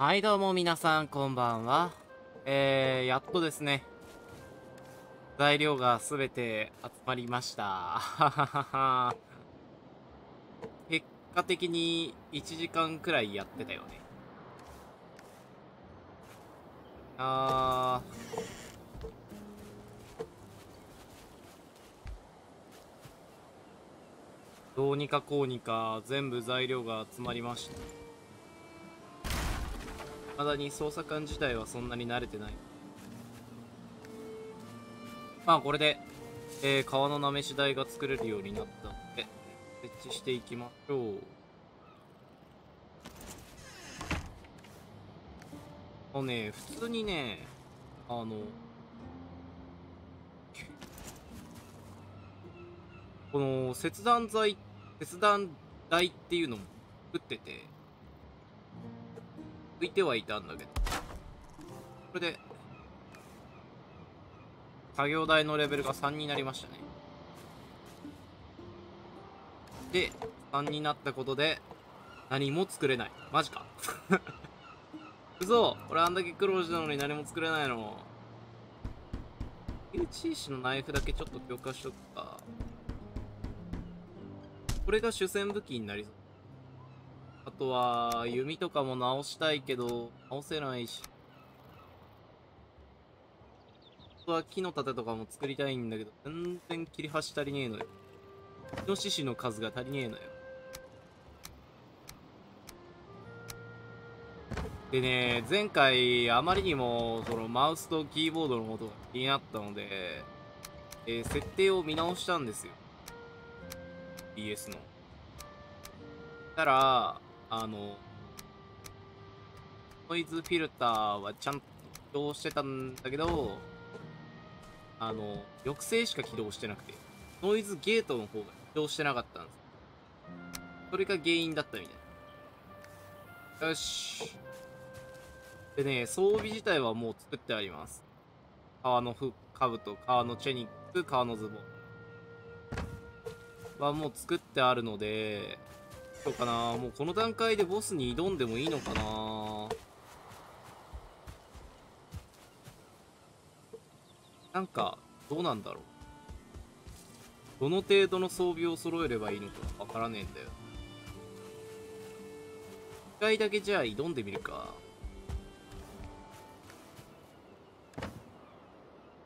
はいどうも皆さんこんばんは。えー、やっとですね、材料がすべて集まりました。結果的に1時間くらいやってたよね。あー。どうにかこうにか全部材料が集まりました。まだに捜査官自体はそんなに慣れてない。まあこれで、えー、川のなめし台が作れるようになったので、設置していきましょう。あのね、普通にね、あの、この切断剤、切断台っていうのも作ってて、いてはいたんだけど。これで、作業台のレベルが3になりましたね。で、3になったことで、何も作れない。マジか。嘘俺あんだけ苦労したのに何も作れないの。UC 石のナイフだけちょっと強化しとくか。これが主戦武器になりそう。あとは、弓とかも直したいけど、直せないし。あとは木の盾とかも作りたいんだけど、全然切り端足りねえのよ。イノシシの数が足りねえのよ。でね、前回あまりにもそのマウスとキーボードの音が気になったので、えー、設定を見直したんですよ。BS の。たら、あの、ノイズフィルターはちゃんと起動してたんだけど、あの、抑制しか起動してなくて、ノイズゲートの方が起動してなかったんです。それが原因だったみたいな。よし。でね、装備自体はもう作ってあります。革のフカブと革のチェニック、革のズボン。はもう作ってあるので、どうかなもうこの段階でボスに挑んでもいいのかななんか、どうなんだろう。どの程度の装備を揃えればいいのかわからねえんだよ。一回だけじゃあ挑んでみるか。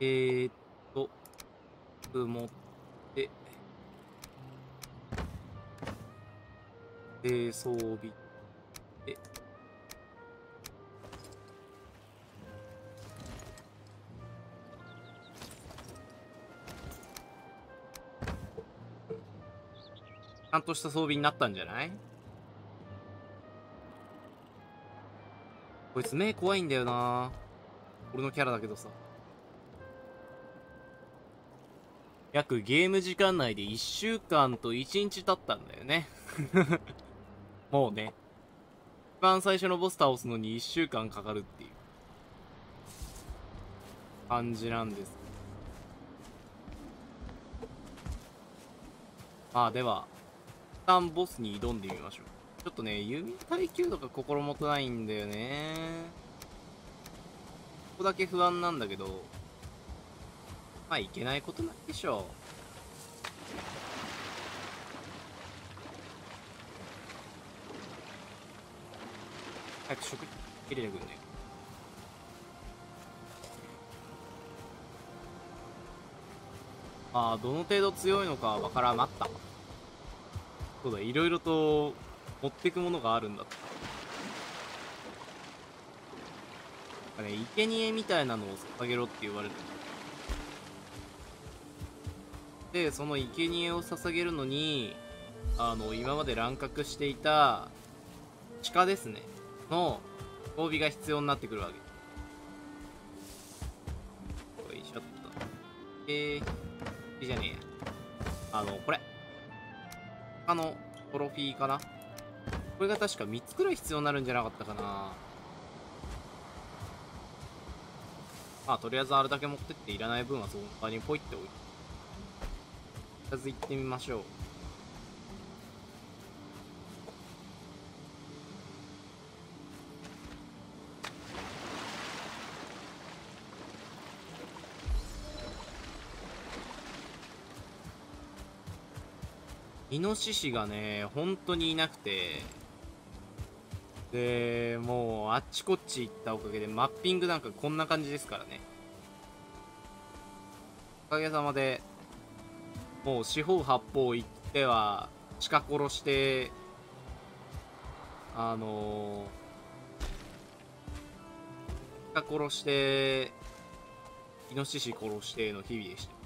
えーっと、持って、で、装備。で、ちゃんとした装備になったんじゃない？こいつ目怖いんだよな。俺のキャラだけどさ。約ゲーム時間内で1週間と1日経ったんだよね。もうね。一番最初のボス倒すのに1週間かかるっていう感じなんです。まあでは、一旦ボスに挑んでみましょう。ちょっとね、弓耐久度が心もとないんだよね。ここだけ不安なんだけど、まあいけないことないでしょう。早く食入れてくんね。ああ、どの程度強いのかわからん。まった。そうだ、いろいろと持ってくものがあるんだった。ね、生贄みたいなのを捧げろって言われてで、その生贄を捧げるのに、あの、今まで乱獲していた鹿ですね。の装備が必要になってくるわけ。よいしょっと。えー、いいじゃねえ。あの、これ。あの、トロフィーかなこれが確か3つくらい必要になるんじゃなかったかなまあ、とりあえずあれだけ持ってっていらない分はその場にポイっておいて。とりあえず行ってみましょう。イノシシがね本当にいなくて。でもうあっちこっち行ったおかげでマッピングなんかこんな感じですからね。おかげさまでもう四方八方行っては鹿殺してあのー、鹿殺してイノシシ殺しての日々でした。い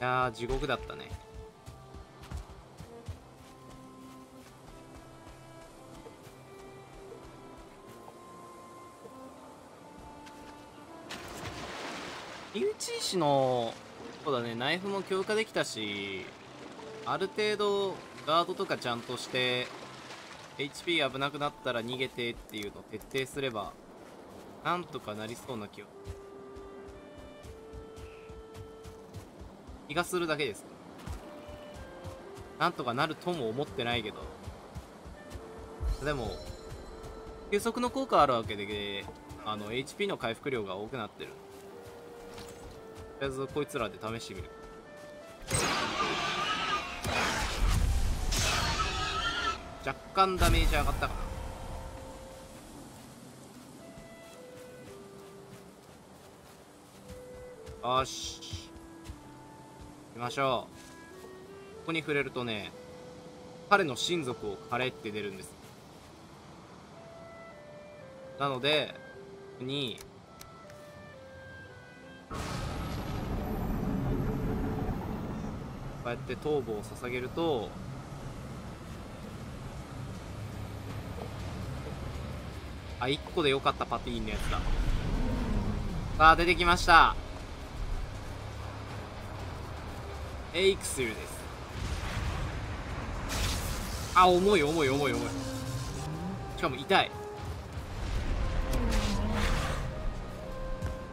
やー地獄だったね。井内石のそうだねナイフも強化できたしある程度ガードとかちゃんとして HP 危なくなったら逃げてっていうのを徹底すればなんとかなりそうな気は気がするだけです。なんとかなるとも思ってないけど。でも休息の効果あるわけであの HP の回復量が多くなってる。りあえずこいつらで試してみる。若干ダメージ上がったかな。よし。行きましょう。ここに触れるとね彼の親族を枯れって出るんです。なのでここにやって頭部を捧げるとあ1個でよかったパティーンのやつだ。さあ出てきました。エイクスルです。あ重い重い重い重い。しかも痛い。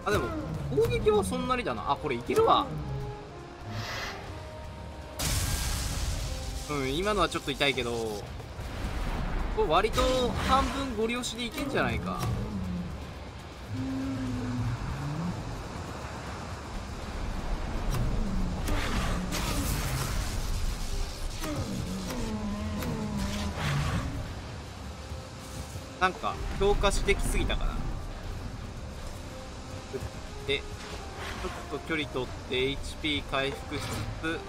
あでも攻撃はそんなにだな。あこれいけるわ。うん今のはちょっと痛いけどこれ割と半分ゴリ押しでいけんじゃないか。なんか強化してきすぎたかな。でちょっと距離取って HP 回復しつつ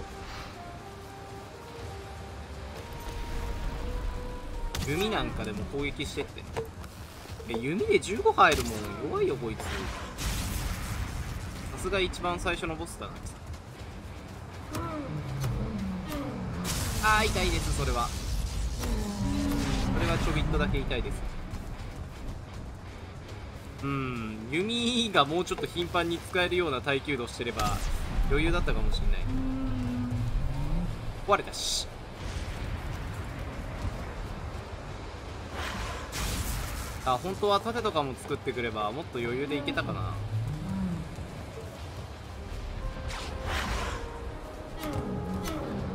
弓なんかでも攻撃してって。え弓で15入るもん弱いよこいつ。さすが一番最初のボスだな。あー痛いですそれは。それはちょびっとだけ痛いです。うん弓がもうちょっと頻繁に使えるような耐久度してれば余裕だったかもしれない。壊れた。しあ本当は盾とかも作ってくればもっと余裕でいけたかな。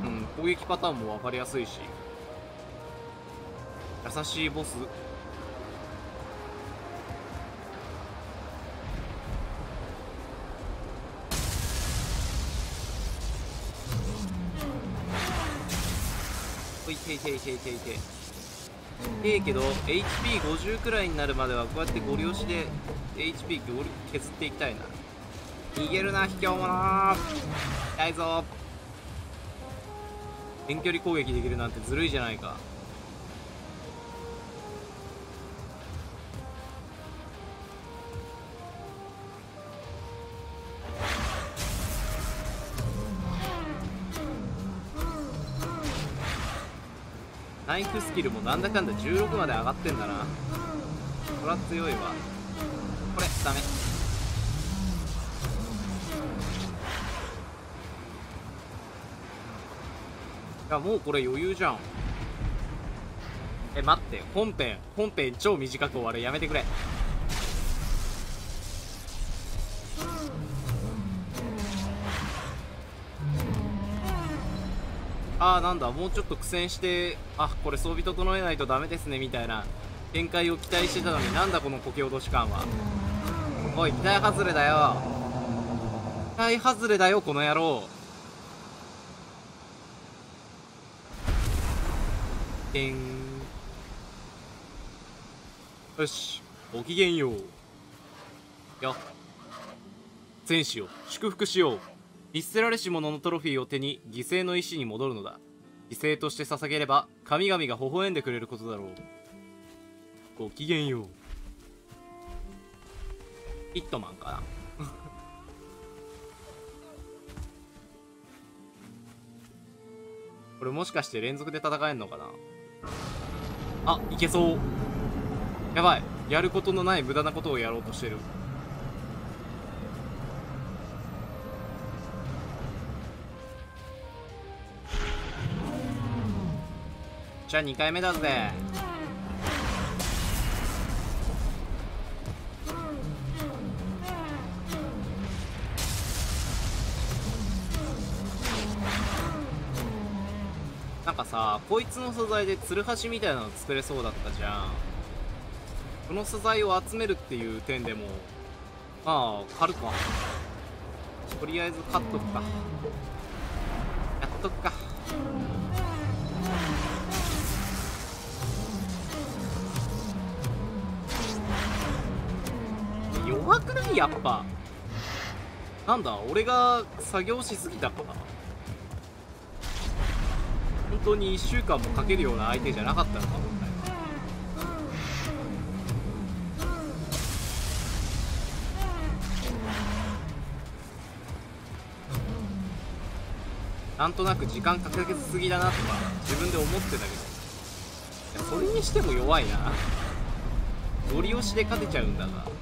うん攻撃パターンも分かりやすいし。優しいボス。ほいていていていていてええけど HP50 くらいになるまではこうやってゴリ押しで HP 削っていきたいな。逃げるな卑怯者。痛いぞ遠距離攻撃できるなんてずるいじゃないか。スキルもなんだかんだ16まで上がってんだな。これは強いわ。これダメ。いやもうこれ余裕じゃん。え待って本編本編超短く終わる。やめてくれ。ああなんだもうちょっと苦戦してあこれ装備整えないとダメですねみたいな展開を期待してたのになんだこのこけ落とし感は。おい期待外れだよ。期待外れだよこの野郎。てん。よしごきげんよう。よ戦士よ祝福しよう。律せられし者のトロフィーを手に犠牲の石に戻るのだ。犠牲として捧げれば神々が微笑んでくれることだろう。ごきげんよう。ヒットマンかな。これもしかして連続で戦えんのかな。あいけそう。やばい。やることのない無駄なことをやろうとしてるじゃ2回目だぜ。なんかさこいつの素材でツルハシみたいなの作れそうだったじゃん。この素材を集めるっていう点でもまあ狩るかとりあえず買っとくか。やっとくか。いやっぱ。なんだ俺が作業しすぎたかな。本当に1週間もかけるような相手じゃなかったのか本来は。なんとなく時間かけすぎだなとか自分で思ってたけど。それにしても弱いな。ゴリ押しで勝てちゃうんだが。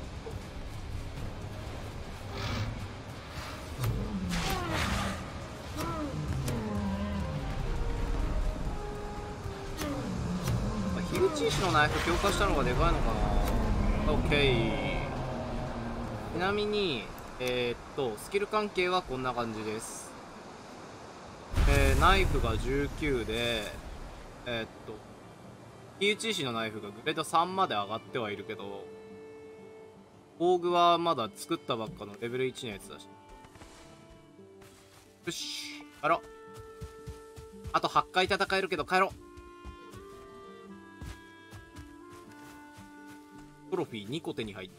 のナイフ強化したのがでかいのかな。OK ちなみにえー、っとスキル関係はこんな感じです。えー、ナイフが19でえー、っと樋口石のナイフがグレード3まで上がってはいるけど防具はまだ作ったばっかのレベル1のやつだし。よし帰ろう。あと8回戦えるけど帰ろう。トロフィー2個手に入っ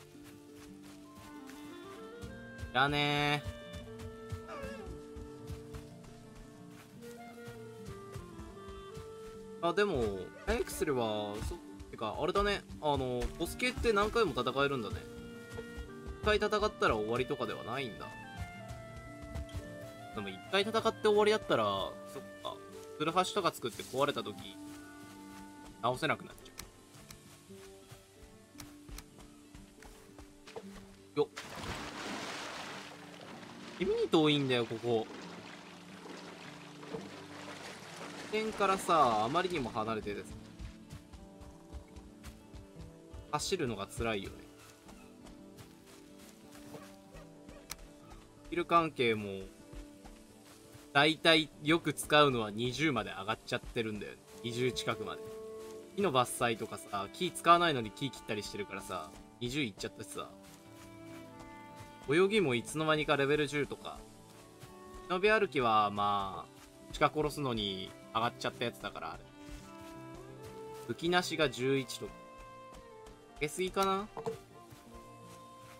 たやねー。あでも早くすればそってかあれだね。あのボス系って何回も戦えるんだね。1回戦ったら終わりとかではないんだ。でも1回戦って終わりだったらそっか。ツルハシとか作って壊れた時直せなくなっちゃう。よ。っ地味に遠いんだよここ。点からさあまりにも離れてです走るのが辛いよね。スキル関係もだいたいよく使うのは20まで上がっちゃってるんだよね。20近くまで。木の伐採とかさ木使わないのに木切ったりしてるからさ20いっちゃったしさ。泳ぎもいつの間にかレベル10とか。忍び歩きはまあ鹿殺すのに上がっちゃったやつだからあれ。武器なしが11とか。上げすぎかな？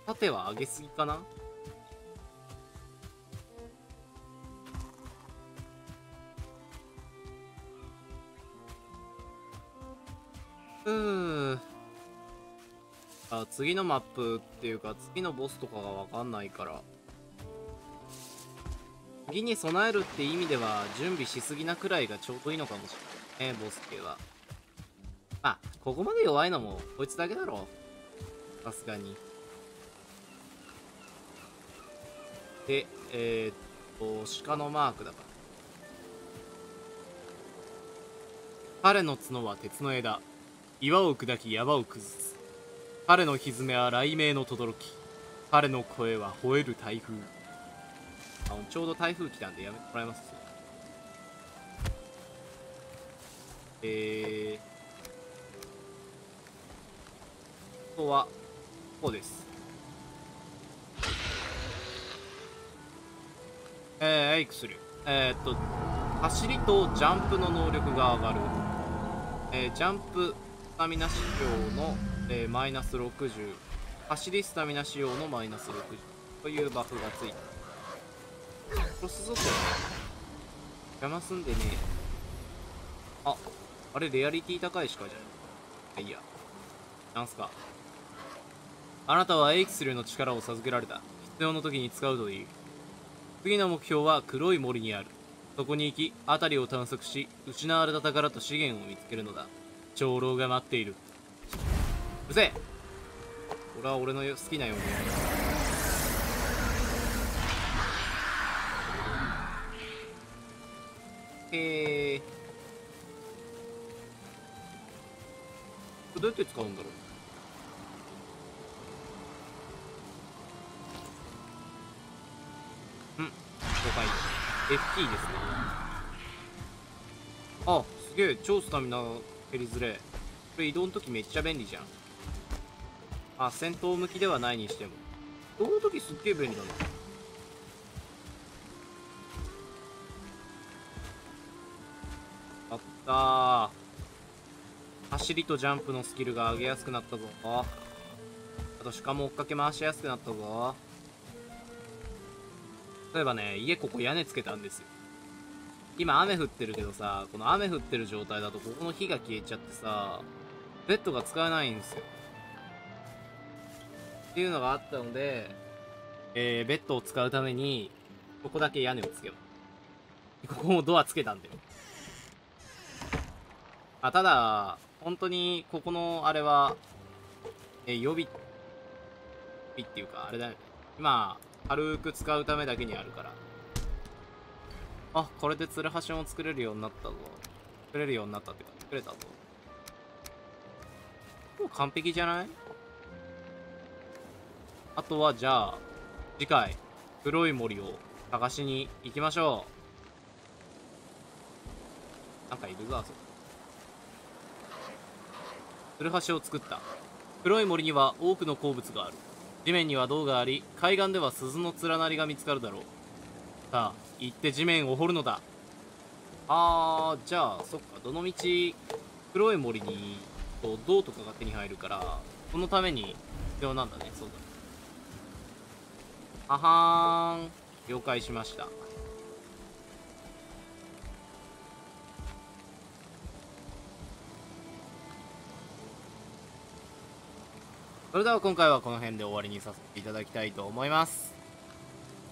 縦は上げすぎかな？うーん。あ次のマップっていうか次のボスとかがわかんないから。次に備えるって意味では準備しすぎなくらいがちょうどいいのかもしれないねボス系は。まあここまで弱いのもこいつだけだろ。さすがに。でえー、っと鹿のマークだから。彼の角は鉄の枝。岩を砕き山を崩す。彼の蹄は雷鳴の轟。彼の声は吠える台風。あちょうど台風来たんでやめてもらいます？えー、ここはこうです。えー、エイクするえー、っと走りとジャンプの能力が上がる。えージャンプスタミナ仕様の、えーマイナス60走りスタミナ仕様のマイナス60というバフがついて殺すぞこれ邪魔すんでね。ああれレアリティ高いしかじゃない。いや。なんすか。あなたはエイクスルの力を授けられた。必要の時に使うといい。次の目標は黒い森にある。そこに行き辺りを探索し失われた宝と資源を見つけるのだ。長老が待っている。うるせえ俺は俺の好きなように。やるへえこれどうやって使うんだろう。うん。了解。FT ですね。あすげえ。超スタミナ減りづれ。これ移動の時めっちゃ便利じゃん。あ戦闘向きではないにしても。移動の時すっげえ便利だなあったー。走りとジャンプのスキルが上げやすくなったぞ。あとしかも追っかけ回しやすくなったぞ。例えばね家ここ屋根つけたんですよ。今雨降ってるけどさこの雨降ってる状態だとここの火が消えちゃってさベッドが使えないんですよ。っていうのがあったので、えー、ベッドを使うためにここだけ屋根をつけよう。ここもドアつけたんだよ。あただ本当にここのあれはえー、予備予備っていうかあれだよ。ね今軽く使うためだけにあるから。あこれでツルハシも作れるようになったぞ。作れるようになったっていうか作れたぞ。もう完璧じゃない？あとはじゃあ次回黒い森を探しに行きましょう。なんかいるぞあそこ。ツルハシを作った。黒い森には多くの鉱物がある。地面には銅があり海岸では鈴の連なりが見つかるだろう。さあ行って地面を掘るのだ。あーじゃあそっかどの道？黒い森にと銅とかが手に入るからそのために必要なんだね。そうだははーん。了解しました。それでは今回はこの辺で終わりにさせていただきたいと思います。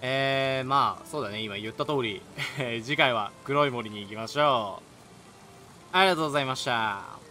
えー、まあそうだね。今言った通り 次回は黒い森に行きましょう。ありがとうございました。